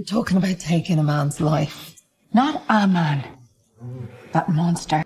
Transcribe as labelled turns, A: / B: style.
A: You're talking about taking a man's life.
B: Not a man. but monster.